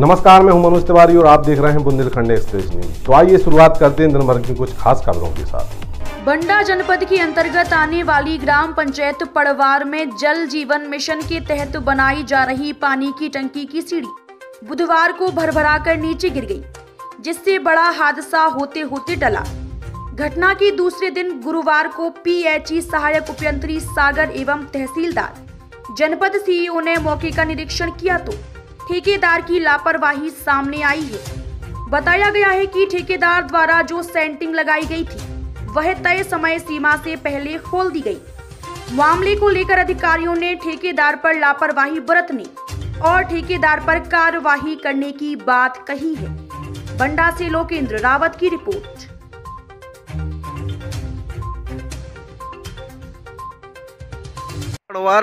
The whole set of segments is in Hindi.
नमस्कार, मैं हूँ मनोज तिवारी और आप देख रहे हैं बुंदेलखंड एक्सप्रेस न्यूज़। तो आइए शुरुआत करते हैं दिन भर की कुछ खास खबरों के साथ। बंडा जनपद के अंतर्गत आने वाली ग्राम पंचायत पड़वार में जल जीवन मिशन के तहत बनाई जा रही पानी की टंकी की सीढ़ी। बुधवार को भरभरा कर नीचे गिर गई, जिससे बड़ा हादसा होते होते टला। घटना के दूसरे दिन गुरुवार को पीएचई सहायक उपयंत्री सागर एवं तहसीलदार जनपद सीईओ ने मौके का निरीक्षण किया तो ठेकेदार की लापरवाही सामने आई है। बताया गया है कि ठेकेदार द्वारा जो सेंटिंग लगाई गई थी, वह तय समय सीमा से पहले खोल दी गई। मामले को लेकर अधिकारियों ने ठेकेदार पर लापरवाही बरतने और ठेकेदार पर कार्रवाई करने की बात कही है। बंडा से लोकेंद्र रावत की रिपोर्ट।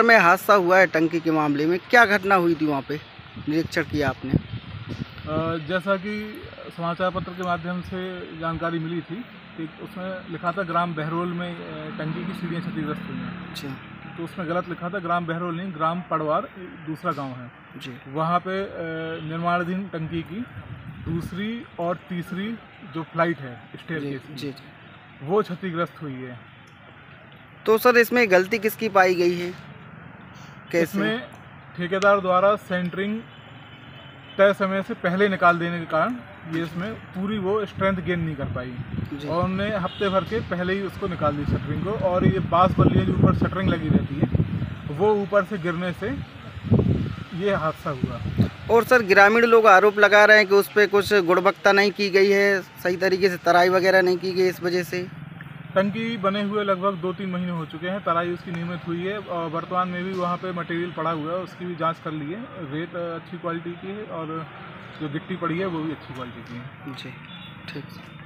में हादसा हुआ है टंकी के मामले में। क्या घटना हुई थी वहाँ पे? निरीक्षण किया आपने? जैसा कि समाचार पत्र के माध्यम से जानकारी मिली थी कि उसमें लिखा था ग्राम बहरोल में टंकी की सीढ़ियाँ क्षतिग्रस्त हुई हैं। अच्छा। तो उसमें गलत लिखा था ग्राम बहरोल नहीं ग्राम पड़वार दूसरा गाँव है। जी। वहाँ पे निर्माणाधीन टंकी की दूसरी और तीसरी जो फ़्लाइट है स्टेयर जी केस जी। वो क्षतिग्रस्त हुई है। तो सर इसमें गलती किसकी पाई गई है? कैसे? इसमें ठेकेदार द्वारा सेंटरिंग तय समय से पहले निकाल देने के कारण ये इसमें पूरी वो स्ट्रेंथ गेन नहीं कर पाई। और हमने हफ़्ते भर के पहले ही उसको निकाल दी शटरिंग को। और ये बाँस बल्लियाँ जो ऊपर शटरिंग लगी रहती है वो ऊपर से गिरने से ये हादसा हुआ। और सर ग्रामीण लोग आरोप लगा रहे हैं कि उस पर कुछ गुणवत्ता नहीं की गई है सही तरीके से तराई वगैरह नहीं की गई इस वजह से? टंकी बने हुए लगभग दो तीन महीने हो चुके हैं। तराई उसकी नियमित हुई है और वर्तमान में भी वहाँ पे मटेरियल पड़ा हुआ है, उसकी भी जाँच कर ली है। रेत अच्छी क्वालिटी की है और जो गिट्टी पड़ी है, वो भी अच्छी क्वालिटी की है। जी, ठीक।